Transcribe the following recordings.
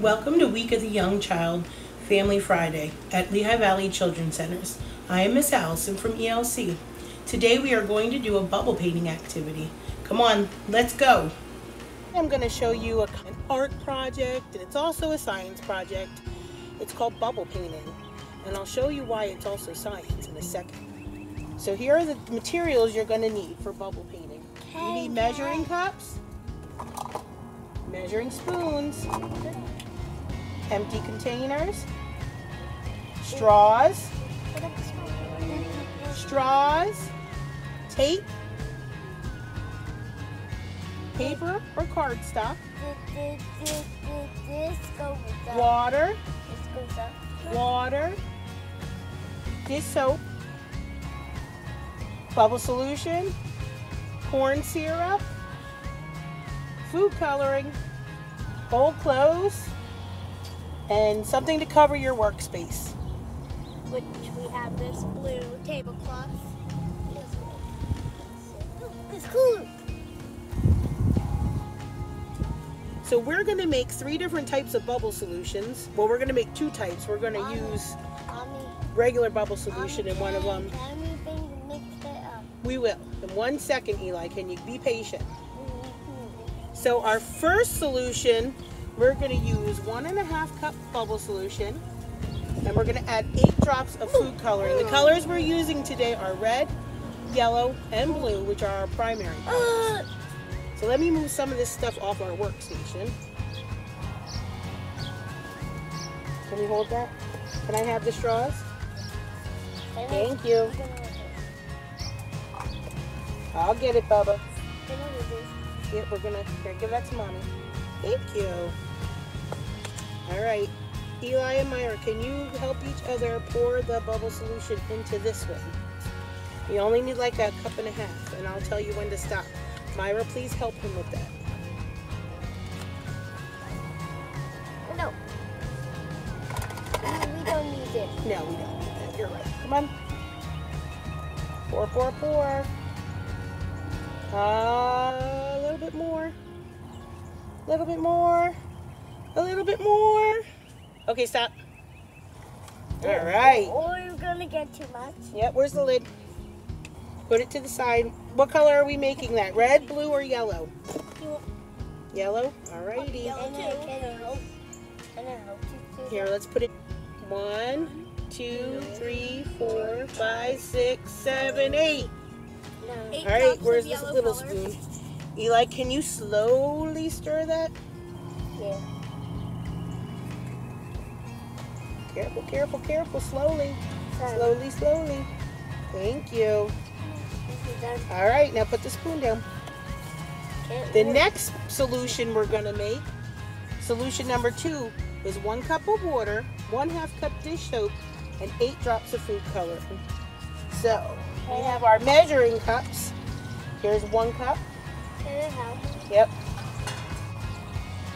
Welcome to Week of the Young Child Family Friday at Lehigh Valley Children's Centers. I am Miss Allison from ELC. Today we are going to do a bubble painting activity. Come on, let's go. I'm going to show you a, an art project and it's also a science project. It's called bubble painting and I'll show you why it's also science in a second. So here are the materials you're going to need for bubble painting. You need measuring cups, measuring spoons, empty containers, straws, straws, tape, paper or cardstock, water, water, dish soap, bubble solution, corn syrup, food coloring, old clothes, and something to cover your workspace. Which we have this blue tablecloth. It's cool. So we're going to make three different types of bubble solutions. Well, we're going to make two types. We're going to use regular bubble solution in one of them. Can we mix it up? We will. In one second, Eli, can you be patient? So our first solution, we're going to use one and a half cup bubble solution. And we're going to add eight drops of food coloring. The colors we're using today are red, yellow, and blue, which are our primary colors. So let me move some of this stuff off our workstation. Can you hold that? Can I have the straws? Thank you. I'll get it, Bubba. Yeah, we're gonna here, give that to mommy. Thank you. All right, Eli and Myra, can you help each other pour the bubble solution into this one? You only need like a cup and a half, and I'll tell you when to stop. Myra, please help him with that. No. We don't need it. No, we don't need that. You're right. Come on. Pour, pour, pour. Uh, A little bit more. A little bit more. Okay, stop. All right. Or you're gonna get too much. Yep, where's the lid? Put it to the side. What color are we making that? Red, blue, or yellow? Yellow? Alrighty. And I can help. And I help you too. Here, let's put it. One, two, three, four, five, six, seven, eight. All right, where's this little spoon? Eli, can you slowly stir that? Yeah. Careful, careful, careful. Slowly. Slowly, slowly. Thank you. This is done. All right, now put the spoon down. Can't The work. next solution we're gonna make, solution number two, is one cup of water, one half cup dish soap, and eight drops of food coloring. So, we have our measuring cups. Here's one cup. I? Yep.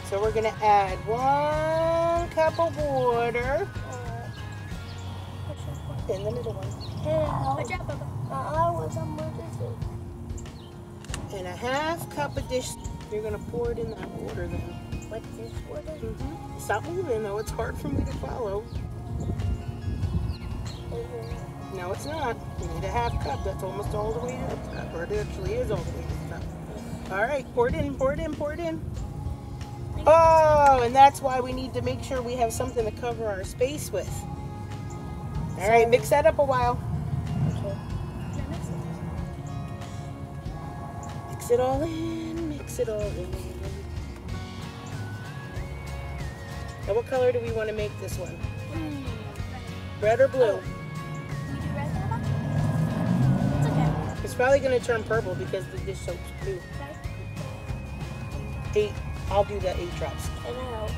So we're gonna add one cup of water Uh, in the middle one, Can I help? Good job. Uh, I want some more dishes. and a half cup of dish. You're gonna pour it in that water then. What's this water? hmm Stop moving though, it's hard for me to follow. No, it's not. You need a half cup. That's almost all the way to the top. Or it actually is all the way to the top. All right, pour it in, pour it in, pour it in. Oh, and that's why we need to make sure we have something to cover our space with. All right, mix that up a while. Mix it all in, mix it all in. Now, what color do we want to make this one? Red or blue? It's. It's probably going to turn purple because the dish soap's blue. Eight. I'll do the eight drops. I help?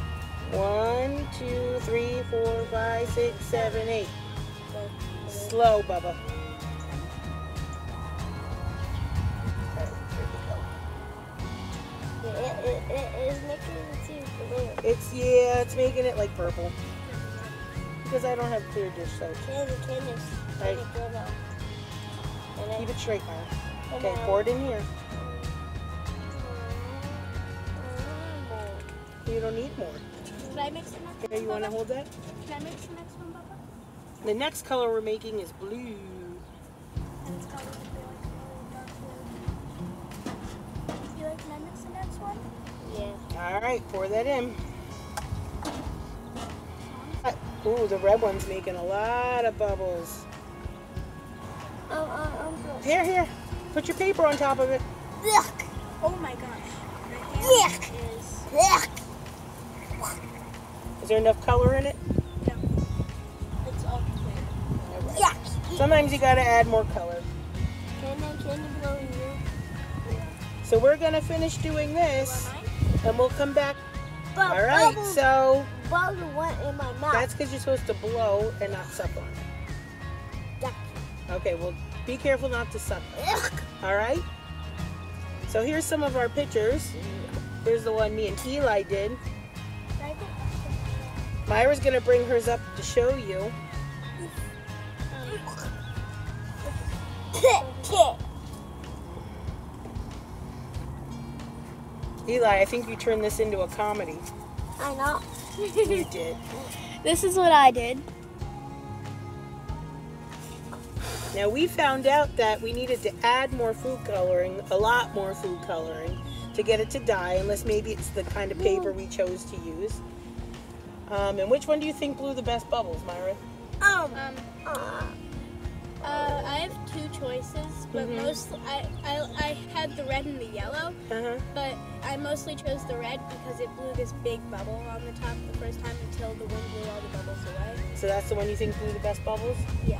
One, two, three, four, five, six, seven, eight. Slow, Bubba. Okay, here we go. Yeah, it, it, it is making it too blue. It's yeah, it's making it like purple. Because I don't have clear dish soap. Can the can is Right. pretty good now. And I- Keep it straight, and Okay, pour it in here. You don't need more. Can I mix the next Here, you one? want to hold that? Can I mix the next one, Bubba? The next color we're making is blue. And it's called if you like really dark blue. You like, can I mix the next one? Yeah. All right, pour that in. Ooh, the red one's making a lot of bubbles. Um, um, um, Here, here. Put your paper on top of it. Yuck. Oh my gosh. Yuck. Is, Yuck. Is there enough color in it? no. It's all clear. Yuck. Sometimes you gotta add more color. Can I, can you blow you? So we're gonna finish doing this, and we'll come back. But All right. bubbles, So bubbles went in my mouth. that's because you're supposed to blow and not suck on it. Yuck. Okay. Well, be careful not to suck. Yuck. All right. So here's some of our pictures. Here's the one me and Eli did. Myra's gonna bring hers up to show you. Eli, I think you turned this into a comedy. I know. You did. This is what I did. Now we found out that we needed to add more food coloring, a lot more food coloring, to get it to dye, unless maybe it's the kind of paper we chose to use. Um, and which one do you think blew the best bubbles, Myra? Um, Um, uh, uh, I have two choices, but Mhm. most I, I I had the red and the yellow, Uh-huh. but I mostly chose the red because it blew this big bubble on the top the first time until the wind blew all the bubbles away. So that's the one you think blew the best bubbles? Yeah.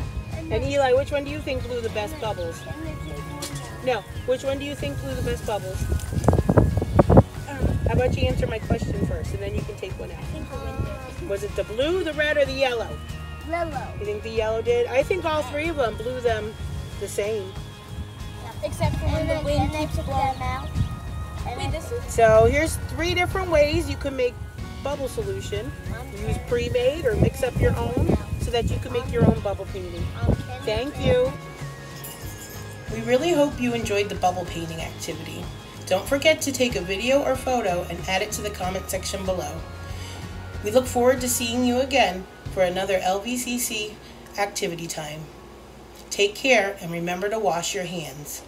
And Eli, which one do you think blew the best bubbles? and then take one now. No, which one do you think blew the best bubbles? Um, How about you answer my question first, and then you can take one out. I think the wind did. Was it the blue, the red, or the yellow? Yellow. You think the yellow did? I think all three of them blew them the same. Except for when the wind keeps blowing. them out. Wait, this is So here's three different ways you can make bubble solution. Use pre-made or mix up your own so that you can make your own bubble painting. Thank you. We really hope you enjoyed the bubble painting activity. Don't forget to take a video or photo and add it to the comment section below. We look forward to seeing you again for another LVCC activity time. Take care and remember to wash your hands.